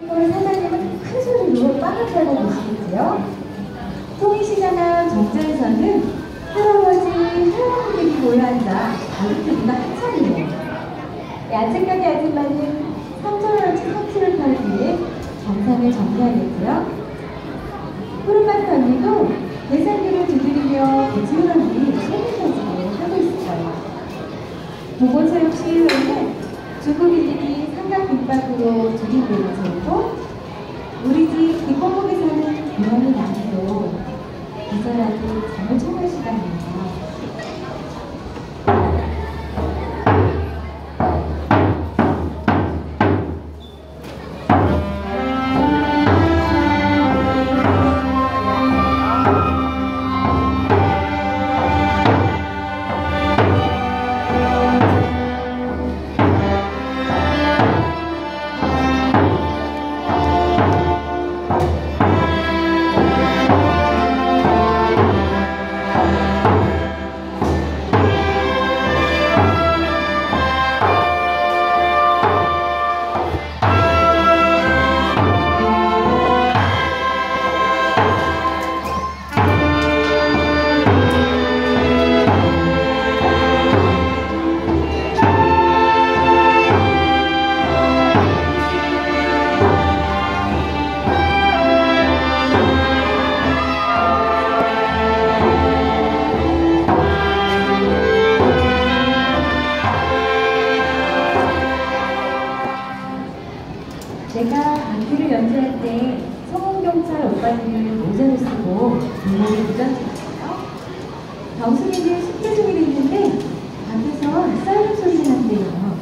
오늘 사장님은 큰 소리로 빵을 팔고 계시겠지요? 통일시장 정자에서는 할아버지, 할아버지들이 모여앉아 가족들이가 한창이에요. 야채가게 아줌마는 삼천원어치 상추를 팔기 위해 정상을 정리하겠고요. 푸른마트 언니도 계산기를 두드리며 일이 최근까지 하고 있어요. 보건소 역 시의회는 중국인들이 삼각김밥으로 재고 우리 집 뒷골목에 사는 고양이 나무도 이제라도 잠 제가 악기를 연주할 때 성공경찰 오빠들 모자를 쓰고 눈물을 묻어줬어요. 병수이들 숙제 중이를 있는데 밖에서 사이렌 소리가 난대요.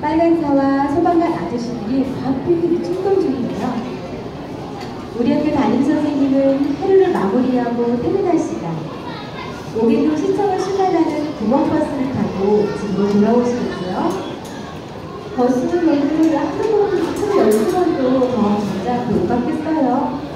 빨간사와 소방관 아저씨들이 바삐 출동 중이에요. 우리 학교 담임 선생님은 하루를 마무리하고 퇴근할 시간. 오개도 시청을 출발하는 9번 버스를 타고 집으로 돌아오시겠고요. 더 심하게 하루에 한두 번은 참 연습하도 더 진짜 못 오갑겠어요.